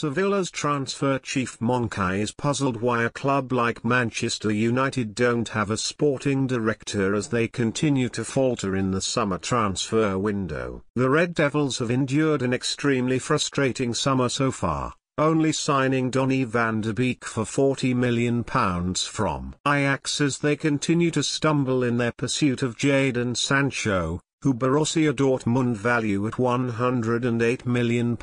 Sevilla's transfer chief Monchi is puzzled why a club like Manchester United don't have a sporting director as they continue to falter in the summer transfer window. The Red Devils have endured an extremely frustrating summer so far, only signing Donny van de Beek for £40 million from Ajax as they continue to stumble in their pursuit of Jadon Sancho, who Borussia Dortmund value at £108 million.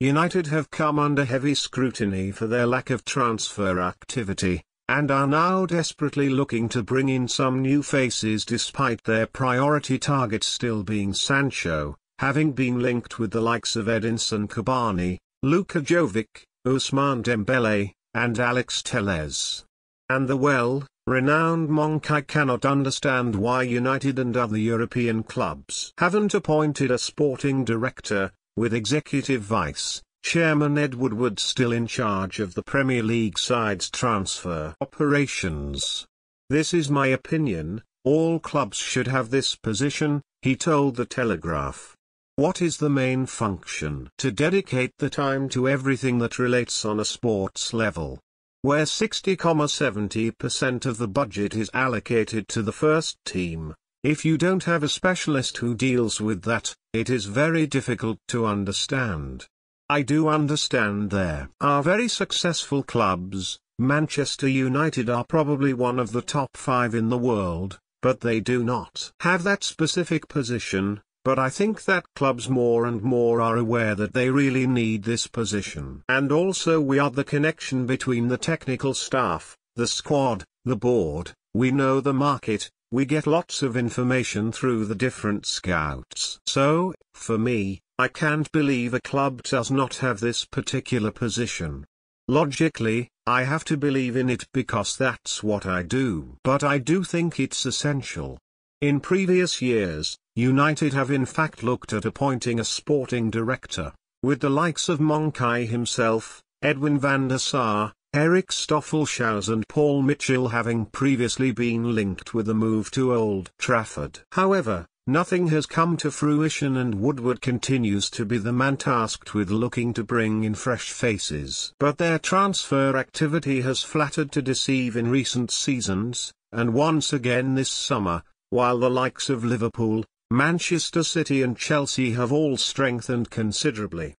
United have come under heavy scrutiny for their lack of transfer activity, and are now desperately looking to bring in some new faces despite their priority target still being Sancho, having been linked with the likes of Edinson Cavani, Luka Jovic, Ousmane Dembele, and Alex Telles. And the well, Renowned Monchi cannot understand why United and other European clubs haven't appointed a sporting director, with executive vice, chairman Ed Woodward still in charge of the Premier League side's transfer operations. This is my opinion, all clubs should have this position, he told the Telegraph. What is the main function? To dedicate the time to everything that relates on a sports level where 60,70% of the budget is allocated to the first team. If you don't have a specialist who deals with that, it is very difficult to understand. I do understand there are very successful clubs, Manchester United are probably one of the top five in the world, but they do not have that specific position, but I think that clubs more and more are aware that they really need this position. And also we are the connection between the technical staff, the squad, the board, we know the market, we get lots of information through the different scouts. So, for me, I can't believe a club does not have this particular position. Logically, I have to believe in it because that's what I do. But I do think it's essential. In previous years, United have in fact looked at appointing a sporting director, with the likes of Monchi himself, Edwin van der Sar, Erik Stoffelschouws and Paul Mitchell having previously been linked with a move to Old Trafford. However, nothing has come to fruition and Woodward continues to be the man tasked with looking to bring in fresh faces. But their transfer activity has flattered to deceive in recent seasons, and once again this summer, while the likes of Liverpool, Manchester City and Chelsea have all strengthened considerably.